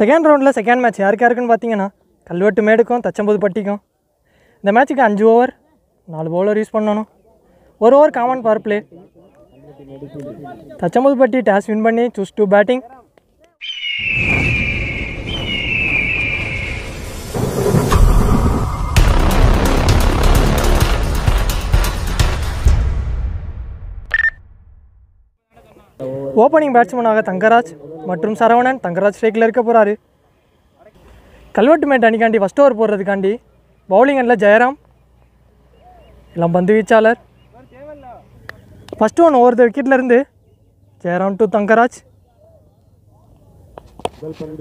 Second ரவுண்டில் second match யாருக்கு யாருக்குன்னு பார்த்தீங்கன்னா கல்வெட்டு மேடுக்கும் தச்சம்போது பட்டிக்கும். இந்த மேட்ச்சுக்கு அஞ்சு ஓவர் நாலு பவுலர் யூஸ் பண்ணணும். ஒரு over common power play Thachampudupatti toss win பண்ணி சூஸ் டூ பேட்டிங் ஓப்பனிங் பேட்ஸ்மேனாக தங்கராஜ். மற்றும் சரவணன் தங்கராஜ் ஸ்ட்ரைக்கில் இருக்க போகிறாரு கல்வெட்டு மேட் அணிக்காண்டி ஃபஸ்ட் ஓவர் போடுறதுக்காண்டி பவுலிங் அண்டில் ஜெயராம் எல்லாம் பந்து வீச்சாளர். ஃபஸ்ட் ஒன் ஓவர் த விக்கெட்லேருந்து ஜெயராம் டு தங்கராஜ்.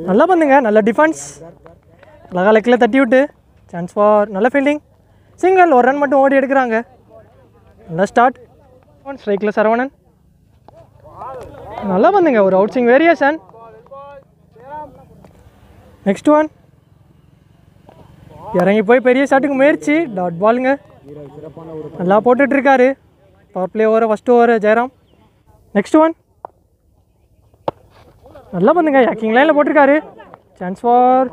நல்லா பந்துங்க நல்ல டிஃபென்ஸ் அழகா லெக்கில் தட்டி விட்டு சான்ஸ் ஃபார் நல்ல ஃபீல்டிங் சிங்கிள் ஒரு ரன் மட்டும் ஓடி எடுக்கிறாங்க. நல்ல ஸ்டார்ட் ஸ்ட்ரைக்கில் சரவணன். நல்லா வந்துங்க ஒரு out swing variation next one இறங்கி போய் பெரிய ஷாட்டுக்கு முயற்சி. டாட் பாலுங்க நல்லா போட்டுட்டு இருக்காரு power play over first over Jayaram. Next one நல்லா பண்ணுங்க யாக்கிங் லைனில் போட்டிருக்காரு. சான்ஸ் ஃபார்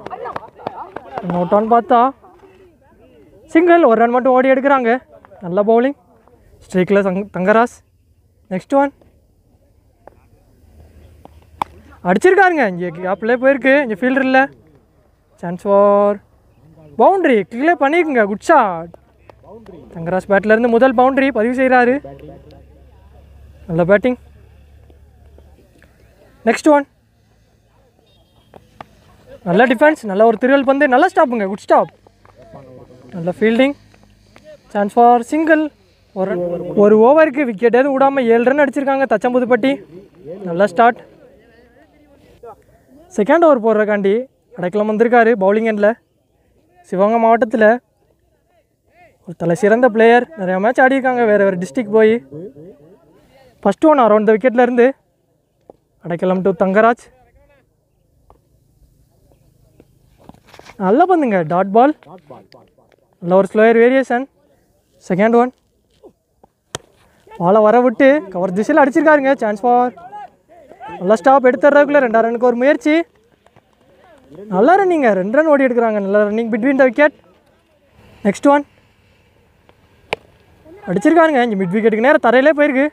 நோட் ஆன் பார்த்தா. சிங்கிள் ஒரு ரன் மட்டும் ஓடி எடுக்கிறாங்க. நல்ல பவுலிங் ஸ்ட்ரைக்கில் தங் தங்கராஜ் நெக்ஸ்ட் ஒன் அடிச்சிருக்காருங்க இங்கே கேப்லேயே போயிருக்கு. இங்கே ஃபீல்டர் இல்லை. சான்ஸ் ஃபார் பவுண்ட்ரி கிளியர் பண்ணியிருக்குங்க குட் ஷாட் தங்கராஜ் பேட்லேருந்து முதல் பவுண்ட்ரி பதிவு செய்கிறாரு நல்ல பேட்டிங் நெக்ஸ்ட் ஒன் நல்ல டிஃபென்ஸ் நல்ல ஒரு திருவல் பந்து. நல்ல ஸ்டாப்புங்க குட் ஸ்டாப் நல்ல ஃபீல்டிங் சான்ஸ் ஃபார் சிங்கிள் ஒரு ஒரு ஓவருக்கு விக்கெட் எதுவும் விடாமல் ஏழு ரன் அடிச்சிருக்காங்க தச்சம்புதுப்பட்டி. நல்ல ஸ்டார்ட் செகண்ட் ஓவர் போடுறக்காண்டி அடைக்கலம் வந்திருக்காரு பவுலிங் எண்டில் சிவகங்கை மாவட்டத்தில் ஒரு தலை சிறந்த பிளேயர் நிறையா மேட்ச் ஆடியிருக்காங்க வேறு வேறு டிஸ்ட்ரிக் போய். ஃபஸ்ட் ஒன் அரௌண்ட் த விக்கெட்லேருந்து அடைக்கலம் டு தங்கராஜ். நல்லா பந்துங்க டாட் பால் நல்ல ஒரு ஸ்லோயர் வேரியேஷன் செகண்ட் ஒன் பாலை வர விட்டு கவர் திசையில் அடிச்சிருக்காருங்க சான்ஸ் ஃபார் நல்லா ஸ்டாப் எடுத்துறதுக்குள்ள ரெண்டா ரனுக்கு ஒரு முயற்சி. நல்லா ரன்னிங்க ரெண்டு ரன் ஓடி எடுக்கிறாங்க. நல்லா running between the wicket next one அடிச்சிருக்காருங்க இங்கே மிட் விக்கெட்டுக்கு நேரம் தரையிலே போயிருக்கு.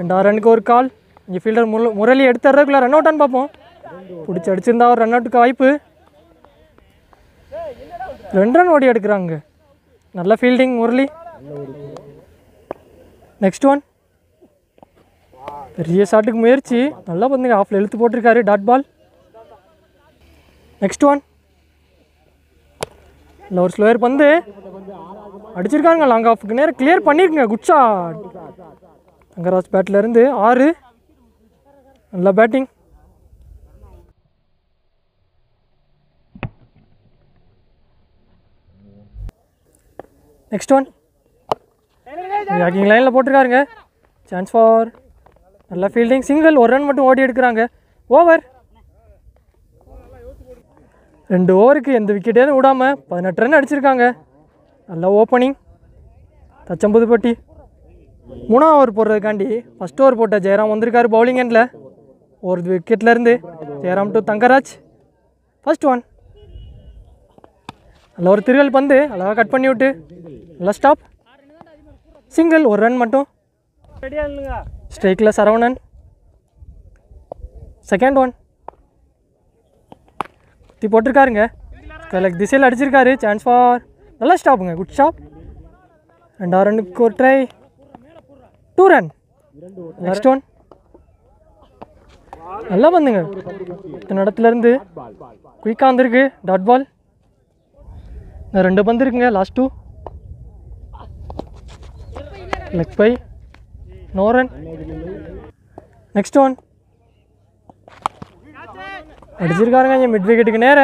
ரெண்டாவது ரனுக்கு ஒரு கால் இங்கே ஃபீல்டர் முரளி முரளி எடுத்துறதுக்குள்ள ரன் அவுட்டான்னு பார்ப்போம். பிடிச்சி அடிச்சிருந்தா ஒரு ரன் அவுட்டுக்கு வாய்ப்பு. ரெண்டு ரன் ஓடி எடுக்கிறாங்க. நல்ல ஃபீல்டிங் முரளி. நெக்ஸ்ட் ஒன் பெரிய ஷாட்டுக்கு முயற்சி. நல்லா பார்த்துங்க ஆஃபில் இழுத்து போட்டிருக்காரு. டாட் பால் நெக்ஸ்ட் ஒன் இல்லை ஒரு ஸ்லோயர் பந்து. அடிச்சிருக்காங்க. லாங் ஆஃப்க்கு நேரம் கிளியர் பண்ணியிருக்குங்க குட் ஷாட் தங்கராஜ் பேட்டில் இருந்து ஆறு. நல்லா பேட்டிங் நெக்ஸ்ட் ஒன் பேக்கிங் லைனில் போட்டிருக்காருங்க. சான்ஸ் ஃபார் நல்ல ஃபீல்டிங் சிங்கிள் ஒரு ரன் மட்டும் ஓடி எடுக்கிறாங்க. ஓவர் ரெண்டு ஓவருக்கு எந்த விக்கெட்டே விடாமல் பதினெட்டு ரன் அடிச்சிருக்காங்க. நல்ல ஓப்பனிங் தச்சம்புதுப்பட்டி மூணாவது ஓவர் போடுறதுக்காண்டி ஃபஸ்ட் ஓவர் போட்ட ஜெயராம் வந்திருக்காரு பவுலிங் எண்டில் ஒரு விக்கெட்லேருந்து Jayaram to Thangaraj. First one நல்ல ஒரு திருவல் பந்து அழகாக கட் பண்ணி விட்டு நல்லா ஸ்டாப் சிங்கிள் ஒரு ரன் மட்டும். ஸ்ட்ரைக்கில் சரவணன். செகண்ட் ஒன் குத்தி போட்டிருக்காருங்க. லைக் திசையில் அடிச்சிருக்காரு. சான்ஸ் ஃபார் நல்லா ஸ்டாப்புங்க குட் ஸ்டாப் ரெண்டாவது ரன்னுக்கு ஒரு try two run next one நல்லா வந்துங்க. இத்தனை இடத்துலேருந்து குயிக்காக வந்திருக்கு. டாட் பால் ரெண்டு பந்து இருக்குங்க. Last two leg bye. No run next one அடிச்சிருக்காருங்க இங்கே மிட் விக்கெட்டுக்கு நேர.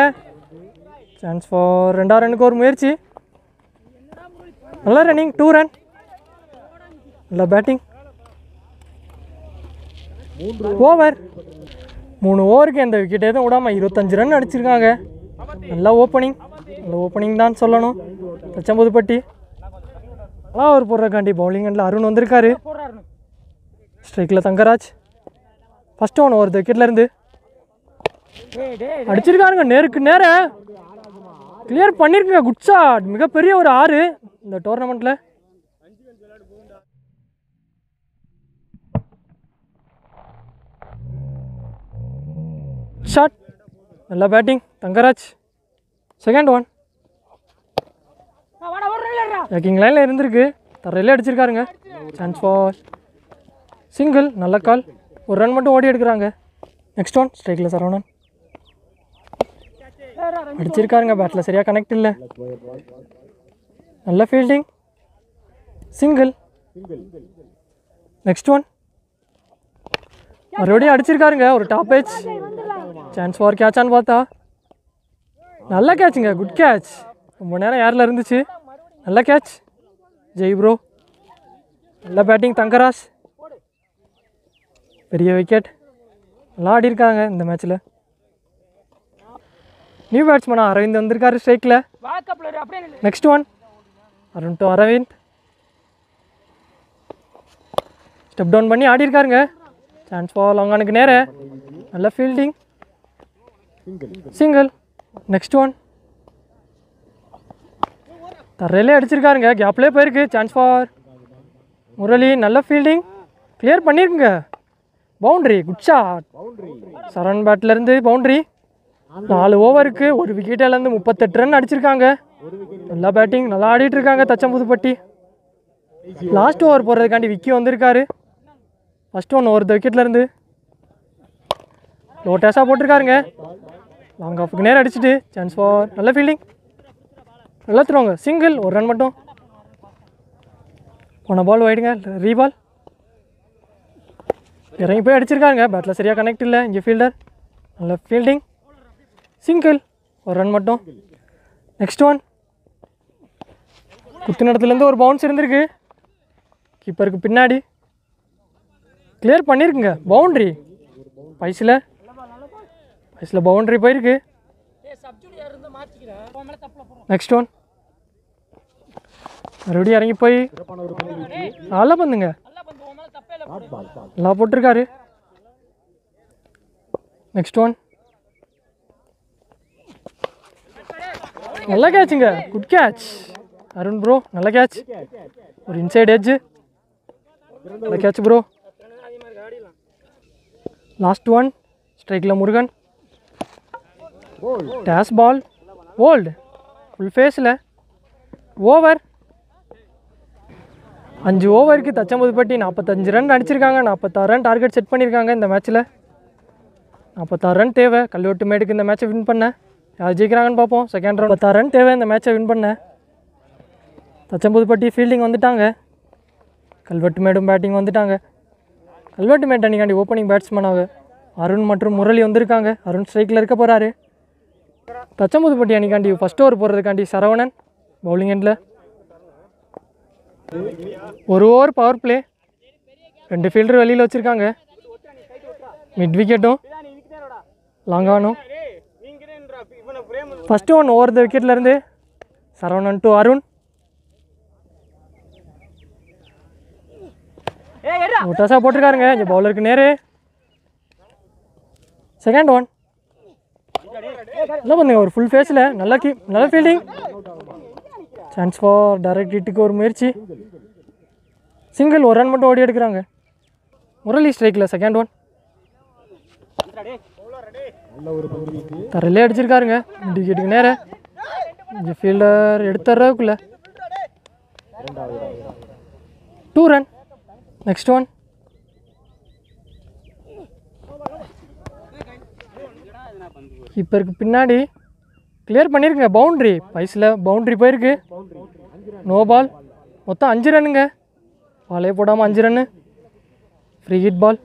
சான்ஸ் ஃபார் ரெண்டா ரனுக்கு ஒரு முயற்சி. நல்லா ரன்னிங் டூ ரன் நல்ல பேட்டிங் ஓவர் மூணு ஓவருக்கு எந்த விக்கெட் எதுவும் விடாமல் இருபத்தஞ்சு ரன் அடிச்சிருக்காங்க. நல்ல ஓப்பனிங் நல்ல ஓப்பனிங் தான் சொல்லணும். தச்சம்புதுப்பட்டி. நல்லா அவர் போடுறக்காண்டி பவுலிங் அண்டில் அருண் வந்திருக்காரு. ஸ்ட்ரைக்கில் தங்கராஜ். ஃபஸ்ட் ஒன்று ஒரு விக்கெட்லேருந்து அடிச்சிருக்காருங்க நேருக்கு நேரம் கிளியர் பண்ணியிருக்குங்க குட் ஷாட் மிகப்பெரிய ஒரு ஆறு இந்த டோர்னமெண்ட்டில் ஷாட் நல்ல batting Thangaraj. Second one backing லைனில் இருந்திருக்கு. தரையிலே அடிச்சிருக்காருங்க. சான்ஸ் ஃபார் சிங்கிள் நல்ல கால். ஒரு ரன் மட்டும் ஓடி எடுக்கிறாங்க. நெக்ஸ்ட் ஒன் ஸ்ட்ரைக்கில் சரவணன். அடிச்சிருக்காருங்க பேட்டில் சரியாக கனெக்ட் இல்லை. நல்ல ஃபீல்டிங் சிங்கிள் நெக்ஸ்ட் ஒன் மறுபடியும் அடிச்சிருக்காருங்க ஒரு டாப் ஏஜ் சான்ஸ் ஃபார் கேட்சான்னு பார்த்தா. நல்ல கேட்சுங்க குட் கேட்ச் ரொம்ப நேரம் ஏரில் இருந்துச்சு. நல்ல கேட்ச் ஜெய் ப்ரோ நல்ல பேட்டிங் தங்கராஜ். பெரிய விக்கெட் நல்லா ஆடி இருக்காங்க இந்த மேட்ச்சில் நியூ பேட்ஸ்மேனா அரவிந்த் வந்திருக்காரு ஸ்ட்ரைக்கில் next one Arun to Aravind. Step down பண்ணி ஆடி இருக்காருங்க. சான்ஸ் ஃபார் லாங்கானுக்கு நேர. நல்ல ஃபீல்டிங் சிங்கிள் நெக்ஸ்ட் ஒன் தரையிலே அடிச்சிருக்காருங்க. கேப்லேயே போயிருக்கு. Chance for Murali. நல்ல ஃபீல்டிங் கிளியர் பண்ணியிருக்குங்க பவுண்ட்ரி குட் ஷாட் சரண் பேட்லேருந்து பவுண்ட்ரி நாலு ஓவருக்கு ஒரு விக்கெட்டிலேருந்து முப்பத்தெட்டு ரன் அடிச்சிருக்காங்க. நல்லா பேட்டிங் நல்லா ஆடிட்டு இருக்காங்க தச்சம்புதுப்பட்டி லாஸ்ட் ஓவர் போடுறதுக்காண்டி விக்கி வந்திருக்காரு. ஃபஸ்ட் ஒன் ஒரு விக்கெட்லேருந்து லோ டேஸாக போட்டிருக்காருங்க. லாங் ஆஃபுக்கு நேரம் அடிச்சிட்டு சான்ஸ் ஃபார் நல்ல ஃபீல்டிங் நல்லா தருவாங்க. சிங்கிள் ஒரு ரன் மட்டும். போன பால் வைடுங்க ரீபால் இறங்கி போய் அடிச்சிருக்காங்க. பேட்டில் சரியாக கனெக்ட் இல்லை. இங்கே ஃபீல்டர் நல்ல ஃபீல்டிங் சிங்கிள் ஒரு ரன் மட்டும். நெக்ஸ்ட் ஒன் குத்து இடத்துலேருந்து ஒரு பவுன்ஸ் இருந்திருக்கு. கீப்பருக்கு பின்னாடி. கிளியர் பண்ணியிருக்குங்க பவுண்ட்ரி பைஸில் பைஸில் பவுண்ட்ரி போயிருக்கு. நெக்ஸ்ட் ஒன் மறுபடியும் இறங்கி போய். நல்லா பண்ணுங்க நல்லா போட்டிருக்காரு. நெக்ஸ்ட் ஒன் நல்ல கேட்சுங்க குட் கேட்ச் அருண் ப்ரோ நல்ல கேட்ச் ஒரு இன்சைட் எட்ஜ் நல்ல கேட்ச் ப்ரோ லாஸ்ட் ஒன் ஸ்ட்ரைக்கில் முருகன். டேஸ் பால் ஓல்டு ஃபுல் ஃபேஸில் ஓவர் அஞ்சு ஓவருக்கு தச்சம்புதுப்பட்டி நாற்பத்தஞ்சு ரன் அடிச்சிருக்காங்க. நாற்பத்தாறு ரன் டார்கெட் செட் பண்ணியிருக்காங்க இந்த மேட்ச்சில் நாற்பத்தாறு ரன் தேவை. கல்வெட்டு மேடுக்கு இந்த மேட்ச்சை வின் பண்ண? யார் ஜெயிக்கிறாங்கன்னு பார்ப்போம். செகண்ட் ரவுண்ட் பத்தாறு ரன் தேவை இந்த மேட்சை வின் பண்ண. தச்சம்புதுப்பட்டி ஃபீல்டிங் வந்துட்டாங்க. கல்வெட்டு மேடும் பேட்டிங் வந்துட்டாங்க. கல்வெட்டு மேட் அன்னிக்காண்டி ஓப்பனிங் பேட்ஸ்மேனாக அருண் மற்றும் முரளி வந்திருக்காங்க. அருண் ஸ்ட்ரைக்கில் இருக்க போகிறாரு தச்சம்புதுப்பட்டி அன்னிக்காண்டி ஃபஸ்ட் ஓவர் போடுறதுக்காண்டி சரவணன். பவுலிங் எண்டில் ஒரு ஓவர் பவர் பிளே ரெண்டு ஃபீல்டர் வெளியில் வச்சுருக்காங்க. மிட் விக்கெட்டும் லாங்கானும் ஃபஸ்ட்டு ஒன் ஓவர் த விக்கெட்லேருந்து சரவணன் டு அருண். முட்டாசா போட்டிருக்காருங்க. இந்த பவுலருக்கு நேரு. செகண்ட் ஒன் என்ன பண்ணுங்க ஒரு ஃபுல் ஃபேஸில் நல்ல கீ நல்ல ஃபீல்டிங் சான்ஸ் ஃபார் டைரக்ட் ஹிட்டுக்கு ஒரு முயற்சி. சிங்கிள் ஒரு ரன் மட்டும் ஓடி எடுக்கிறாங்க. முரளி ஸ்ட்ரைக்கில் செகண்ட் ஒன் தரையிலே அடிச்சிருக்காருங்க. டிக்கெட்டுக்கு நேர. இந்த ஃபீல்டர் எடுத்துறதுக்குள்ள டூ ரன் நெக்ஸ்ட் ஒன் கீப்பருக்கு பின்னாடி கிளியர் பண்ணியிருக்குங்க பவுண்ட்ரி பைஸில் பவுண்ட்ரி போயிருக்கு. நோ பால் மொத்தம் அஞ்சு ரன்னுங்க பாலே போடாமல் அஞ்சு run free hit ball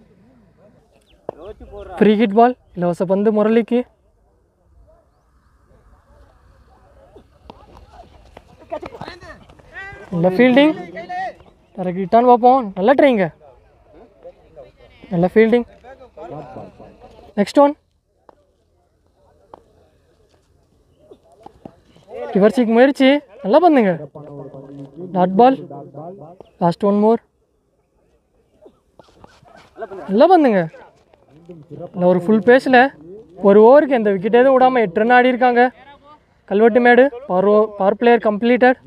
free hit ball இலவச பந்து முரளிக்கு. நல்ல ஃபீல்டிங் டேரக்ட் ஹிட்டான்னு பார்ப்போம். நல்ல ட்ரைங்க நல்ல ஃபீல்டிங் நெக்ஸ்ட் ஒன் ரிவர்ஸிக்கு முயற்சி. நல்லா பண்ணுங்க. Dot ball last one more நல்லா பண்ணுங்க. இல்லை ஒரு ஃபுல் பேஸில் ஒரு ஓவருக்கு எந்த விக்கெட் எதுவும் விடாமல் எட்டு ரன் ஆடி இருக்காங்க. Kalvettu Medu power oh power player completed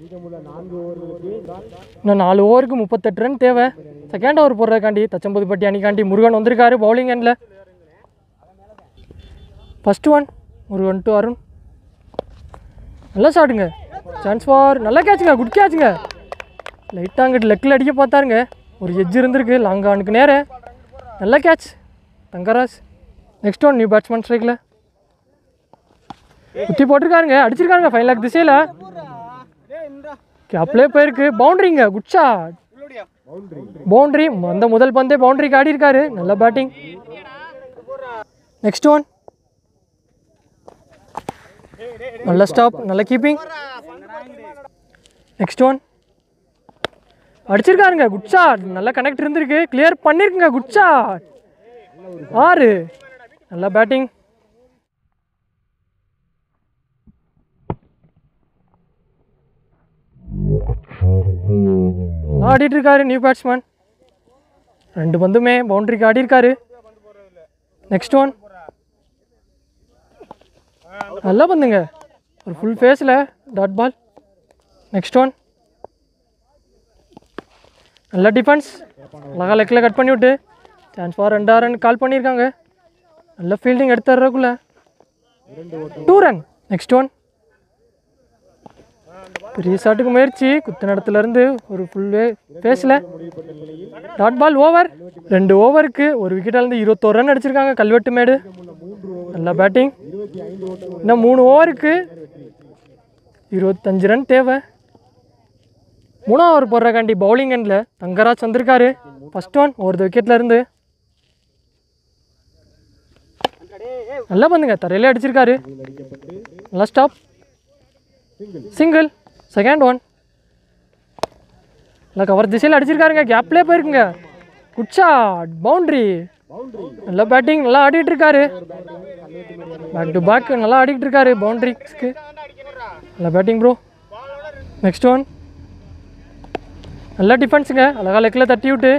இன்னும் நாலு ஓவருக்கு முப்பத்தெட்டு ரன் தேவை. செகண்ட் ஓவர் போடுறதுக்காண்டி தச்சம்புதுப்பட்டி அணிக்காண்டி முருகன் வந்திருக்காரு பவுலிங் எண்டில் first one Murugan to Arun. நல்லா ஷாட்டுங்க சான்ஸ் ஃபார் நல்லா கேட்சுங்க குட் கேட்சுங்க. லைட்டாக அங்கிட்டு லெக்கில் அடிக்க பார்த்தாருங்க. ஒரு எஜ்ஜு இருந்திருக்கு லாங்கானுக்கு நேரம் நல்லா நல்ல catch Thangaraj next one new batsman ஸ்ட்ரைக்கில் குத்தி போட்டிருக்காருங்க அடிச்சிருக்காருங்க ஃபைவ் லேக் திசையில். கேப்லே போயிருக்கு. பவுண்ட்ரிங்க குட் ஷாட் பவுண்டரி அந்த முதல் பந்தே பவுண்டரிக்கு ஆடி இருக்காரு நல்ல பேட்டிங் நெக்ஸ்ட் ஒன் நல்ல ஸ்டாப் நல்ல கீப்பிங் நெக்ஸ்ட் ஒன் அடிச்சிருக்காருங்க குட் ஷாட் நல்ல கனெக்ட் இருந்திருக்கு. கிளியர் பண்ணிருக்குங்க குட் ஷாட் ஆறு. நல்ல பேட்டிங் ஆடிட்டு இருக்காரு நியூ பேட்ஸ்மேன் ரெண்டு பந்துமே பவுண்டரிக்கு ஆடி இருக்காரு நெக்ஸ்ட் ஒன் நல்லா பந்துங்க ஒரு ஃபுல் ஃபேஸில் டாட் பால் நெக்ஸ்ட் ஒன் நல்லா டிஃபென்ஸ் அழகா லெக்கில் கட் பண்ணி விட்டு. சான்ஸ் ஃபார் ரெண்டா ரன் கால் பண்ணியிருக்காங்க. நல்ல ஃபீல்டிங் எடுத்துறக்குள்ள டூ ரன் நெக்ஸ்ட் ஒன் பெரிய ஷாட்டுக்கு முயற்சி. குத்து இடத்துல இருந்து ஒரு full way dot ball over ரெண்டு ஓவருக்கு ஒரு விக்கெட்டிலிருந்து இருபத்தோரு ரன் அடிச்சிருக்காங்க. கல்வெட்டு மேடு. நல்ல பேட்டிங் இன்னும் மூணு ஓவருக்கு இருபத்தஞ்சு ரன் தேவை. மூணாம் ஓவர் போடுறக்காண்டி பவுலிங் எண்டில் தங்கராஜ் வந்திருக்காரு. ஃபர்ஸ்ட் ஒன் ஒரு விக்கெட்லேருந்து நல்லா பண்ணுங்க. தரையிலே அடிச்சிருக்காரு. நல்லா ஸ்டாப் சிங்கிள் செகண்ட் ஒன் நல்லா கவர் திசையில் அடிச்சிருக்காருங்க. கேப்லேயே போயிருக்குங்க. குட் ஷாட் பவுண்ட்ரி நல்ல பேட்டிங் நல்லா ஆடிட்டு இருக்காரு பேக் டு பேக் நல்லா ஆடிட்டு இருக்காரு பவுண்ட்ரிஸ்க்கு நல்ல பேட்டிங் ப்ரோ நெக்ஸ்ட் ஒன் நல்ல டிஃபென்ஸுங்க அழகா லெக்கில் தட்டி விட்டு.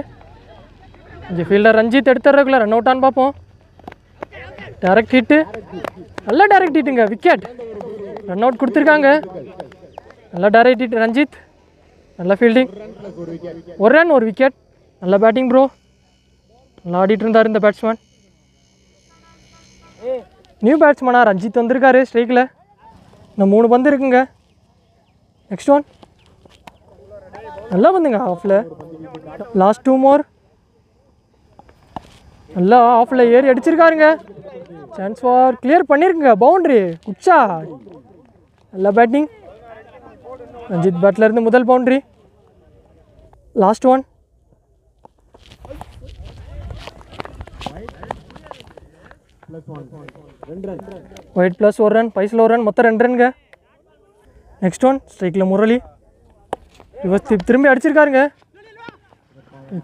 இங்கே ஃபீல்டர் ரஞ்சித் எடுத்துறதுக்குள்ள ரன் அவுட் ஆன்னு பார்ப்போம். டேரக்ட் ஹிட்டு நல்ல டேரக்ட் ஹிட்டுங்க விக்கெட் ரன் அவுட் கொடுத்துருக்காங்க. நல்லா டேரக்ட் ரஞ்சித். நல்ல ஃபீல்டிங் ஒரு ரன் ஒரு விக்கெட் நல்ல பேட்டிங் ப்ரோ நல்லா ஆடிட்டு இருந்தார் இந்த பேட்ஸ்மேன் நியூ பேட்ஸ்மேனா ரஞ்சித் வந்திருக்காரு ஸ்ட்ரைக்கில் இன்னும் மூணு பந்து இருக்குங்க. நெக்ஸ்ட் ஒன் நல்லா வந்துங்க ஆஃபில் லாஸ்ட் டூ மோர் நல்லா ஆஃபில் ஏறி அடிச்சிருக்காருங்க. சான்ஸ் ஃபார் கிளியர் பண்ணியிருக்குங்க பவுண்ட்ரி குச்சா. நல்ல பேட்டிங் ரஞ்சித் பேட்லேருந்து முதல் boundary last one wide plus ஒரு ரன் பைஸில் ஒரு ரன் மொத்தம் ரெண்டு ரன்ங்க நெக்ஸ்ட் ஒன் ஸ்ட்ரைக்கில் முரளி. இவர் திரும்பி அடிச்சிருக்காருங்க.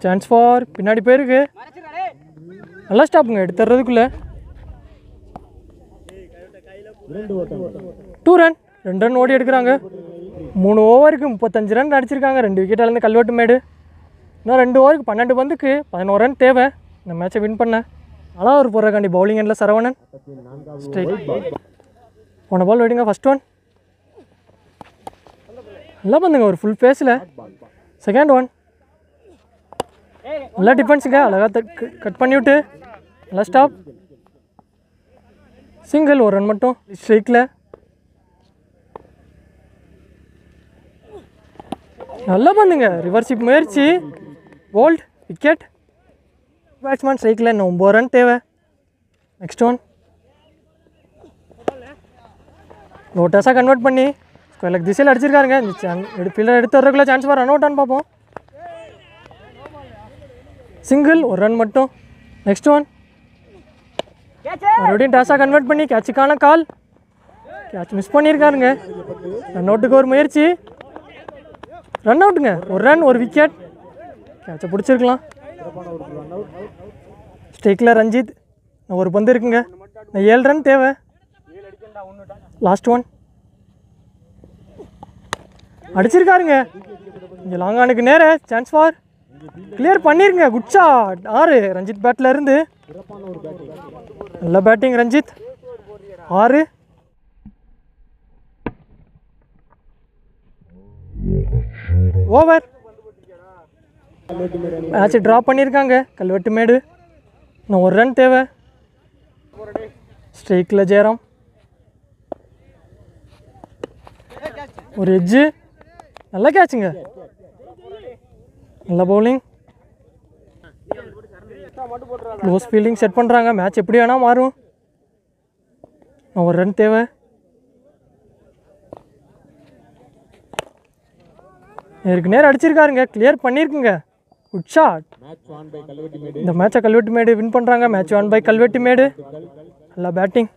சான்ஸ் ஃபார் பின்னாடி போயிருக்கு. நல்லா ஸ்டாப்புங்க எடுத்துறதுக்குள்ள டூ ரன் ரெண்டு ரன் ஓடி எடுக்கிறாங்க. மூணு ஓவருக்கு முப்பத்தஞ்சு ரன் அடிச்சிருக்காங்க. ரெண்டு விக்கெட்டாலேருந்து கல்வெட்டு மேடு. இன்னும் ரெண்டு ஓவருக்கு பன்னெண்டு பந்துக்கு பதினோரு ரன் தேவை. இந்த மேட்சை வின் பண்ண. நாலாவது ஒரு போடுறக்காண்டி பவுலிங் எண்டில் சரவணன். ஸ்ட்ரைட் போன பால் வெடிங்க ஃபஸ்ட் ஒன் நல்லா பண்ணுங்க ஒரு ஃபுல் ஃபேஸில் செகண்ட் ஒன் நல்லா டிஃபென்ஸுங்க அழகாக கட் பண்ணிவிட்டு நல்லா ஸ்டாப் சிங்கிள் ஒரு ரன் மட்டும். ஸ்ட்ரைக்கில் நல்லா பண்ணுங்க. ரிவர்ஷிப் முயற்சி. போல்ட் விக்கெட் பேட்ஸ்மேன் ஸ்ட்ரைக்கில் இன்னும் ஒம்பது ரன் தேவை. நெக்ஸ்ட் ஒன் லோட்டஸாக கன்வெர்ட் பண்ணி ஸ்கொயர் திசையில் அடிச்சிருக்காருங்க. இந்த சான் எடு ஃபீல்டர் எடுத்து வர்றதுக்குள்ள சான்ஸ் வர ரன் அவுட்டான்னு பார்ப்போம். சிங்கிள் ஒரு ரன் மட்டும். நெக்ஸ்ட் ஒன் மறுபடியும் டாஸாக கன்வெர்ட் பண்ணி கேட்சுக்கான கால் கேட்ச் மிஸ் பண்ணியிருக்காருங்க ரன் அவுட்டுக்கு ஒரு முயற்சி. ரன் அவுட்டுங்க ஒரு ரன் ஒரு விக்கெட் கேட்சை பிடிச்சிருக்கலாம். ஸ்ட்ரைக்கில் ரஞ்சித். நான் ஒரு பந்து இருக்குங்க. நான் ஏழு ரன் தேவை. லாஸ்ட் ஒன் அடிச்சிருக்காருங்க. இங்கே லாங்கானுக்கு நேர. சான்ஸ் ஃபார் கிளியர் பண்ணிருங்க. குட் ஷாட் ஆறு. ரஞ்சித் பேட்டில் இருந்து. நல்ல பேட்டிங் ரஞ்சித். ஆறு. ஓவர் மேட்ச் ட்ராப் பண்ணியிருக்காங்க. கல்வெட்டு மேடு. இன்னும் ஒரு ரன் தேவை. ஸ்ட்ரைக்கில் ஜெயராம் ஒரு எஜ்ஜு நல்லா கேட்சுங்க நல்ல பவுலிங் க்ளோஸ் ஃபீல்டிங் செட் பண்ணுறாங்க மேட்ச் எப்படி வேணால் மாறும். ஒரு ரன் தேவை. நேருக்கு நேரம் அடிச்சிருக்காருங்க கிளியர் பண்ணியிருக்குங்க குட் ஷாட் இந்த மேட்சை கல்வெட்டு மேடு வின் பண்ணுறாங்க match won by Kalvettu Medu நல்லா பேட்டிங்